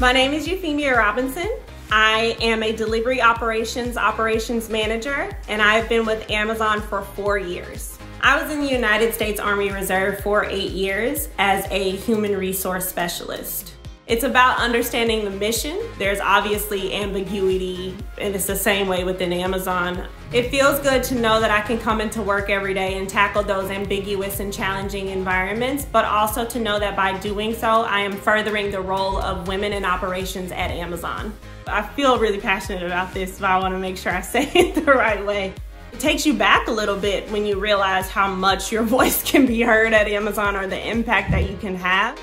My name is Euphemia Robinson. I am a delivery operations operations manager, and I've been with Amazon for four years. I was in the United States Army Reserve for eight years as a human resource specialist. It's about understanding the mission. There's obviously ambiguity, and it's the same way within Amazon. It feels good to know that I can come into work every day and tackle those ambiguous and challenging environments, but also to know that by doing so, I am furthering the role of women in operations at Amazon. I feel really passionate about this, but I want to make sure I say it the right way. It takes you back a little bit when you realize how much your voice can be heard at Amazon or the impact that you can have.